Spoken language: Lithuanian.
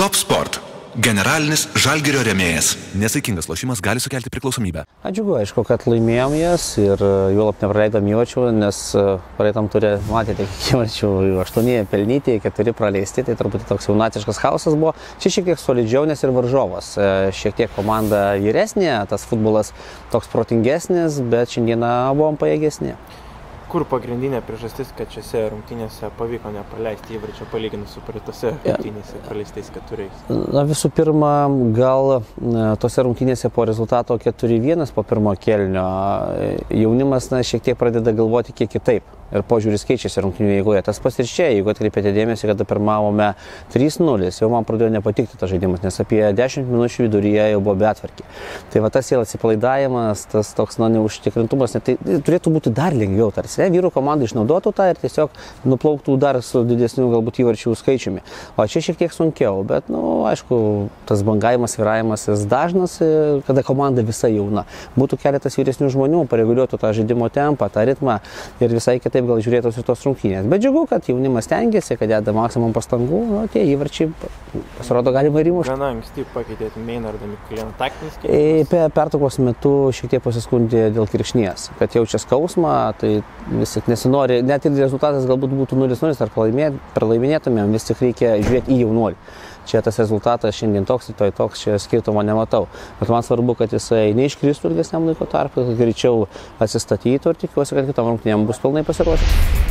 Top Sport - generalinis žalgerio remėjas. Nesaikingas lošimas gali sukelti priklausomybę. Džiugu, aišku, kad laimėjom jas ir e, juolap nepraleidom įvačių, nes e, praeitam turė, matėte, kiek įvačių, aštuoni pelnyti, keturi praleisti, tai turbūt toks jaunatiškas chaosas buvo. Čia šiek tiek solidžiau, nes ir varžovas. E, šiek tiek komanda vyresnė, tas futbolas toks protingesnis, bet šiandieną buvom pajėgesni kur pagrindinė priežastis, kad šiose rungtynėse pavyko nepraleisti įvarčio palyginus su praeitose rungtynėse praleistais keturiais? Na visų pirma, gal tose rungtynėse po rezultato 4-1 po pirmo kelnio jaunimas na, šiek tiek pradeda galvoti kiek kitaip ir požiūris keičiasi rungtynių eigoje. Tas pats ir čia, jeigu atkreipėte dėmesį, kada pirmavome 3-0, jau man pradėjo nepatikti tas žaidimas, nes apie 10 minučių viduryje jau buvo betvarkį. Tai va tas jau atsipalaidavimas, tas toks, na, neužtikrintumas, net, tai turėtų būti dar lengviau, tarsi, ne, vyrų komanda išnaudotų tą ir tiesiog nuplauktų dar su didesniu galbūt įvarčių skaičiumi. O čia šiek tiek sunkiau, bet, na, nu, aišku, tas bangavimas, viravimas jis dažnas, kada komanda visa jauna. Būtų keletas vyresnių žmonių, pareguliuotų tą žaidimo tempą, tą ritmą ir visai kitaip kitaip gal žiūrėtųsi tos rungtynės. Bet džiugu, kad jaunimas tengiasi, kad deda maksimum pastangų, nu, tie įvarčiai pasirodo galima ir įmušti. Gana anksti pakeitėte Meinardą Mikulėną taktinis. E, pertraukos metu šiek tiek pasiskundė dėl kirkšnies, kad jaučia skausmą, tai vis tik nesinori, net ir rezultatas galbūt būtų 0-0 ar pralaiminėtumėm, vis tik reikia žiūrėti į jaunuolį čia tas rezultatas šiandien toks, rytoj toks, čia skirtumo nematau. Bet man svarbu, kad jisai neiškristų ilgesniam laiko tarpu, kad greičiau atsistatytų ir tikiuosi, kad kitom rungtynėm bus pilnai pasiruošęs.